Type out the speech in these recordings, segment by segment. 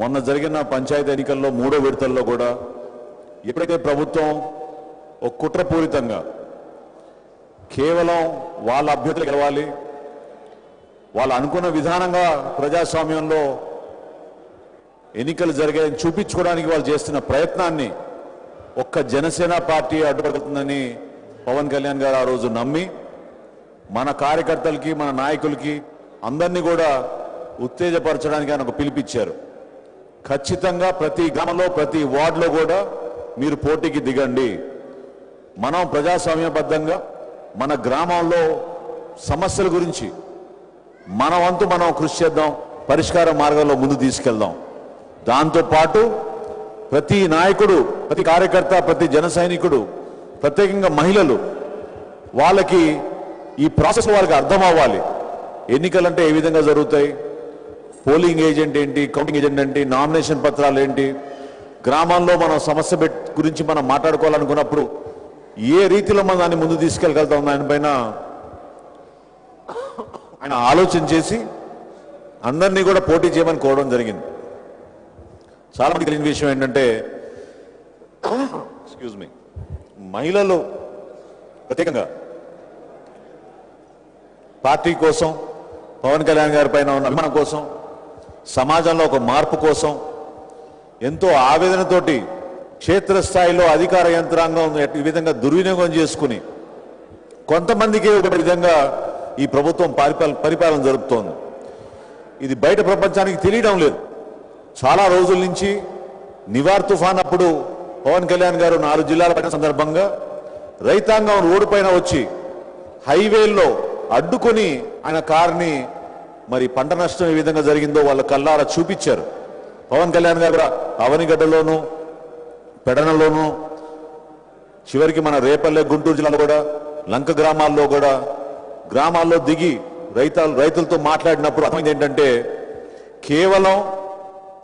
మొన్న జరిగిన పంచాయతీ ఎన్నికల్లో మూడో విడతల్లో కూడా ఎప్పుడైతే ప్రభుత్వం ఒక కుట్రపూరితంగా కేవలం వాళ్ళ అభ్యర్థులు గెలవాలి వాళ్ళు అనుకున్న విధానంగా ప్రజాస్వామ్యంలో ఎన్నికలు జరిగాయని చూపించుకోవడానికి వాళ్ళు చేస్తున్న ప్రయత్నాన్ని ఒక్క జనసేన పార్టీ అడ్డుపడుతుందని పవన్ కళ్యాణ్ గారు ఆ రోజు నమ్మి మన కార్యకర్తలకి మన నాయకులకి అందరినీ కూడా ఉత్తేజపరచడానికి ఆయన ఒక పిలిపిచ్చారు ఖచ్చితంగా ప్రతి గ్రామంలో ప్రతి వార్డులో కూడా మీరు పోటీకి దిగండి. మనం ప్రజాస్వామ్యబద్ధంగా మన గ్రామంలో సమస్యల గురించి మన వంతు మనం కృషి చేద్దాం పరిష్కార మార్గంలో ముందు తీసుకెళ్దాం. దాంతోపాటు ప్రతి నాయకుడు ప్రతి కార్యకర్త ప్రతి జన సైనికుడు ప్రత్యేకంగా మహిళలు వాళ్ళకి ఈ ప్రాసెస్ వాళ్ళకి అర్థం అవ్వాలి. ఎన్నికలంటే ఏ విధంగా జరుగుతాయి? పోలింగ్ ఏజెంట్ ఏంటి కౌంటింగ్ ఏజెంట్ ఏంటి నామినేషన్ పత్రాలు ఏంటి గ్రామాల్లో మనం సమస్య గురించి మనం మాట్లాడుకోవాలనుకున్నప్పుడు ఏ రీతిలో మనం దాన్ని ముందు తీసుకెళ్ళగలుగుతాం దానిపైన ఆయన ఆలోచన చేసి అందరినీ కూడా పోటీ చేయమని కోరడం జరిగింది. చాలా మంది విషయం ఏంటంటే ఎక్స్క్యూజ్ మీ మహిళలు ప్రత్యేకంగా పార్టీ కోసం పవన్ కళ్యాణ్ గారి పైన ఉన్న అభిమానం కోసం సమాజంలో ఒక మార్పు కోసం ఎంతో ఆవేదనతోటి క్షేత్రస్థాయిలో అధికార యంత్రాంగం ఈ విధంగా దుర్వినియోగం చేసుకుని కొంతమందికి ఒక విధంగా ఈ ప్రభుత్వం పరిపాలన పరిపాలన జరుపుతోంది. ఇది బయట ప్రపంచానికి తెలియడం లేదు. చాలా రోజుల నుంచి నివార్ తుఫాన్ అప్పుడు పవన్ కళ్యాణ్ గారు నాలుగు జిల్లాల పైన సందర్భంగా రైతాంగం రోడ్డు పైన వచ్చి హైవేల్లో అడ్డుకొని ఆయన కార్ని మరి పంట నష్టం ఏ విధంగా జరిగిందో వాళ్ళ కల్లారా చూపించారు. పవన్ కళ్యాణ్ గారు అవనిగడ్డలోను పెడనలోను చివరికి మన రేపల్లె గుంటూరు జిల్లాలో కూడా లంక గ్రామాల్లో కూడా గ్రామాల్లో దిగి రైతాలు రైతులతో మాట్లాడినప్పుడు అర్థమైంది ఏంటంటే కేవలం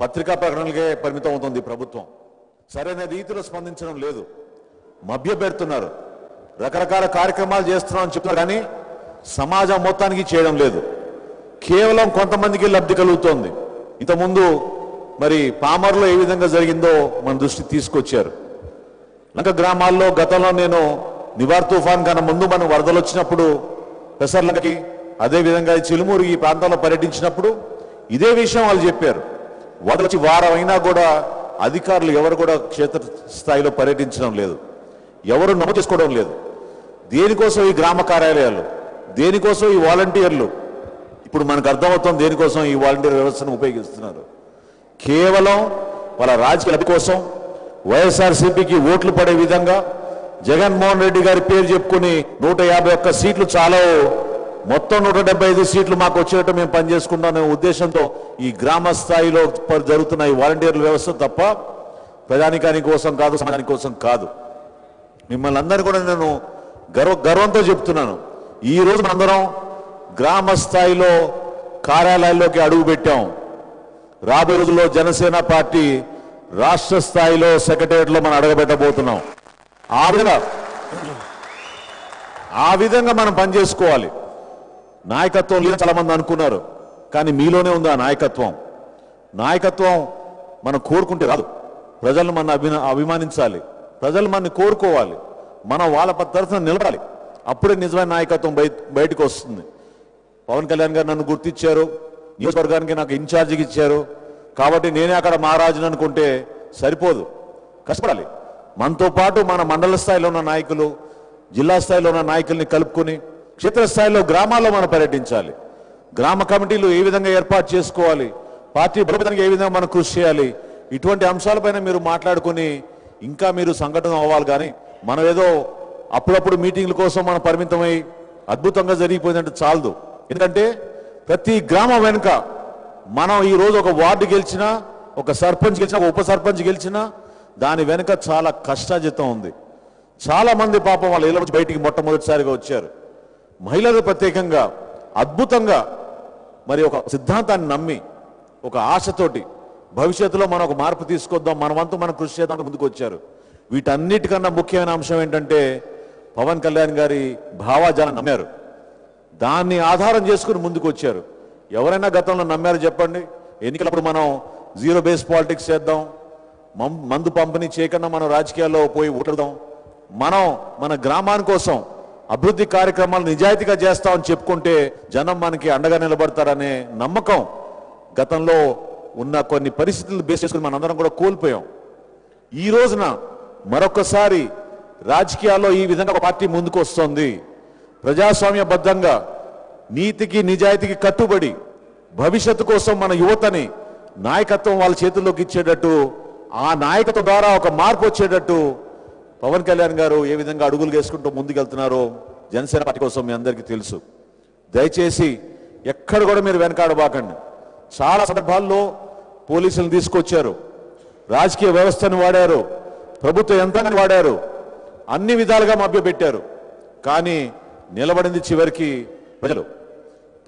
పత్రికా ప్రకటనలకే పరిమితం అవుతుంది ప్రభుత్వం. సరైన రీతిలో స్పందించడం లేదు. మభ్యపెడుతున్నారు. రకరకాల కార్యక్రమాలు చేస్తున్నామని చెప్తున్నారు కానీ సమాజం మొత్తానికి చేయడం లేదు. కేవలం కొంతమందికి లబ్ధి కలుగుతోంది. ఇంతకుముందు మరి పామర్లో ఏ విధంగా జరిగిందో మన దృష్టికి తీసుకొచ్చారు. లంక గ్రామాల్లో గతంలో నేను నివార్ తుఫాన్ కన్నా ముందు మనం వరదలు వచ్చినప్పుడు పెసర్లకి అదేవిధంగా చిలుమూరు ఈ ప్రాంతంలో పర్యటించినప్పుడు ఇదే విషయం వాళ్ళు చెప్పారు. వరదలు వారమైనా వారం అయినా కూడా అధికారులు ఎవరు కూడా క్షేత్ర స్థాయిలో పర్యటించడం లేదు. ఎవరు నమోదు చేసుకోవడం లేదు. దేనికోసం ఈ గ్రామ కార్యాలయాలు? దేనికోసం ఈ వాలంటీర్లు? ఇప్పుడు మనకు అర్థమవుతుంది దేనికోసం ఈ వాలంటీర్ వ్యవస్థను ఉపయోగిస్తున్నారు. కేవలం వాళ్ళ రాజకీయ లబ్ధి కోసం వైఎస్ఆర్సీపీకి ఓట్లు పడే విధంగా జగన్మోహన్ రెడ్డి గారి పేరు చెప్పుకుని నూట యాభై ఒక్క సీట్లు చాలా మొత్తం నూట డెబ్బై ఐదు సీట్లు మాకు వచ్చేటట్టు మేము పనిచేసుకుంటామనే ఉద్దేశంతో ఈ గ్రామ స్థాయిలో జరుగుతున్న ఈ వాలంటీర్ల వ్యవస్థ తప్ప ప్రజానికాని కోసం కాదు సమాజానికి కోసం కాదు. మిమ్మల్ని అందరినీ కూడా నేను గర్వ గర్వంతో చెప్తున్నాను. ఈ రోజు మనందరం గ్రామ స్థాయిలో కార్యాలయాల్లోకి అడుగు పెట్టాం. రాబోయే రోజుల్లో జనసేన పార్టీ రాష్ట్ర స్థాయిలో సెక్రటరియట్లో మనం అడగబెట్టబోతున్నాం ఆ విధంగా ఆ విధంగా మనం పనిచేసుకోవాలి. నాయకత్వం లేదు చాలా మంది అనుకున్నారు. కానీ మీలోనే ఉంది ఆ నాయకత్వం. నాయకత్వం మనం కోరుకుంటే రాదు. ప్రజలు మన అభిన అభిమానించాలి. ప్రజలు మనని కోరుకోవాలి. మనం వాళ్ళ తరఫున నిలబడాలి. అప్పుడే నిజమైన నాయకత్వం బయట బయటకు వస్తుంది. పవన్ కళ్యాణ్ గారు నన్ను గుర్తించారు నియోజకవర్గానికి నాకు ఇన్ఛార్జికి ఇచ్చారు. కాబట్టి నేనే అక్కడ మహారాజుని అనుకుంటే సరిపోదు. కష్టపడాలి. మనతో పాటు మన మండల స్థాయిలో ఉన్న నాయకులు జిల్లా స్థాయిలో ఉన్న నాయకుల్ని కలుపుకొని క్షేత్రస్థాయిలో గ్రామాల్లో మనం పర్యటించాలి. గ్రామ కమిటీలు ఏ విధంగా ఏర్పాటు చేసుకోవాలి పార్టీ బలోపేతానికి ఏ విధంగా మనం కృషి చేయాలి ఇటువంటి అంశాలపైన మీరు మాట్లాడుకొని ఇంకా మీరు సంఘటన అవ్వాలి కానీ మనం ఏదో అప్పుడప్పుడు మీటింగ్ల కోసం మనం పరిమితమై అద్భుతంగా జరిగిపోయిందంటే చాలదు. ఎందుకంటే ప్రతి గ్రామం వెనుక మనం ఈరోజు ఒక వార్డు గెలిచినా ఒక సర్పంచ్ గెలిచినా ఒక ఉప సర్పంచ్ గెలిచినా దాని వెనుక చాలా కష్టాజితం ఉంది. చాలామంది పాపం వాళ్ళ ఇళ్ళ బయటికి మొట్టమొదటిసారిగా వచ్చారు. మహిళలు ప్రత్యేకంగా అద్భుతంగా మరి ఒక సిద్ధాంతాన్ని నమ్మి ఒక ఆశతోటి భవిష్యత్తులో మనం ఒక మార్పు తీసుకొద్దాం మన మనం కృషి చేద్దాం ముందుకు వచ్చారు. వీటన్నిటికన్నా ముఖ్యమైన అంశం ఏంటంటే పవన్ కళ్యాణ్ గారి భావాజాలం నమ్మారు. దాన్ని ఆధారం చేసుకుని ముందుకు వచ్చారు ఎవరైనా గతంలో నమ్మారు చెప్పండి. ఎన్నికలప్పుడు మనం జీరో బేస్ పాలిటిక్స్ చేద్దాం. మం- మందు పంపిణీ చేయకుండా మనం రాజకీయాల్లో పోయి ఓటర్దాం మనం మన గ్రామాని కోసం అభివృద్ధి కార్యక్రమాలు నిజాయితీగా చేస్తామని చెప్పుకుంటే జనం మనకి అండగా నిలబడతారనే నమ్మకం గతంలో ఉన్న కొన్ని పరిస్థితులు బేస్ చేసుకుని మనందరం కూడా కోల్పోయాం. ఈ రోజున మరొకసారి రాజకీయాల్లో ఈ విధంగా ఒక పార్టీ ముందుకు వస్తుంది ప్రజాస్వామ్యబద్ధంగా నీతికి నిజాయితీకి కట్టుబడి భవిష్యత్తు కోసం మన యువతని నాయకత్వం వాళ్ళ చేతుల్లోకి ఇచ్చేటట్టు ఆ నాయకత్వం ద్వారా ఒక మార్పు వచ్చేటట్టు పవన్ కళ్యాణ్ గారు ఏ విధంగా అడుగులు వేసుకుంటూ ముందుకెళ్తున్నారో జనసేన పార్టీ కోసం మీ అందరికీ తెలుసు. దయచేసి ఎక్కడ కూడా మీరు వెనకాడబాకండి. చాలా సందర్భాల్లో పోలీసులను తీసుకొచ్చారు. రాజకీయ వ్యవస్థను వాడారు. ప్రభుత్వ యంత్రాన్ని వాడారు. అన్ని విధాలుగా మభ్యపెట్టారు. కానీ నిలబడింది చివరికి ప్రజలు.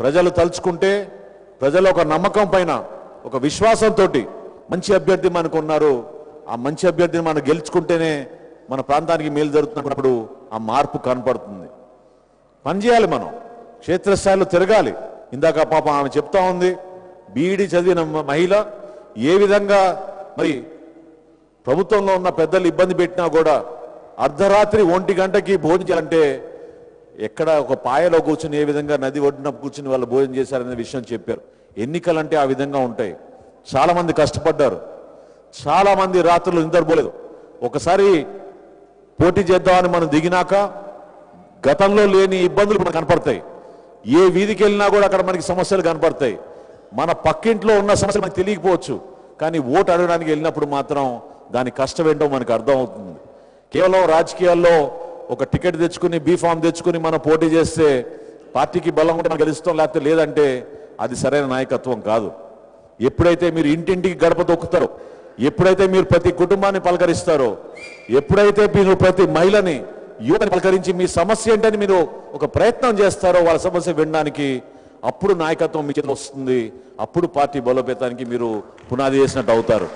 ప్రజలు తలుచుకుంటే ప్రజల ఒక నమ్మకం పైన ఒక విశ్వాసంతో మంచి అభ్యర్థి మనకు ఉన్నారు. ఆ మంచి అభ్యర్థిని మనం గెలుచుకుంటేనే మన ప్రాంతానికి మేలు జరుగుతున్నప్పుడు ఆ మార్పు కనపడుతుంది. పనిచేయాలి మనం. క్షేత్రస్థాయిలో తిరగాలి. ఇందాక పాపం ఆమె చెప్తా ఉంది బీఈడి చదివిన మహిళ ఏ విధంగా మరి ప్రభుత్వంలో ఉన్న పెద్దలు ఇబ్బంది పెట్టినా కూడా అర్ధరాత్రి ఒంటి గంటకి భోజనం చేయాలంటే ఎక్కడ ఒక పాయలో కూర్చుని ఏ విధంగా నది ఒడ్డున కూర్చుని వాళ్ళు భోజనం చేశారనే విషయం చెప్పారు. ఎన్నికలంటే ఆ విధంగా ఉంటాయి. చాలామంది కష్టపడ్డారు. చాలామంది రాత్రులు నిద్రపోలేదు. ఒకసారి పోటీ చేద్దామని మనం దిగినాక గతంలో లేని ఇబ్బందులు మనకు కనపడతాయి. ఏ వీధికి వెళ్ళినా కూడా అక్కడ మనకి సమస్యలు కనపడతాయి. మన పక్కింట్లో ఉన్న సమస్యలు మనకు తెలియకపోవచ్చు. కానీ ఓటు అడగడానికి వెళ్ళినప్పుడు మాత్రం దాని కష్టం ఏంటో మనకు అర్థమవుతుంది. కేవలం రాజకీయాల్లో ఒక టికెట్ తెచ్చుకుని బీ ఫామ్ తెచ్చుకుని మనం పోటీ చేస్తే పార్టీకి బలం ఉంటే మనం గెలుస్తాం లేకపోతే లేదంటే అది సరైన నాయకత్వం కాదు. ఎప్పుడైతే మీరు ఇంటింటికి గడప తొక్కుతారో ఎప్పుడైతే మీరు ప్రతి కుటుంబాన్ని పలకరిస్తారో ఎప్పుడైతే మీరు ప్రతి మహిళని యువతని పలకరించి మీ సమస్య ఏంటని మీరు ఒక ప్రయత్నం చేస్తారో వాళ్ళ సమస్య వినడానికి అప్పుడు నాయకత్వం మీ చేతిలో వస్తుంది. అప్పుడు పార్టీ బలోపేతానికి మీరు పునాది చేసినట్టు అవుతారు.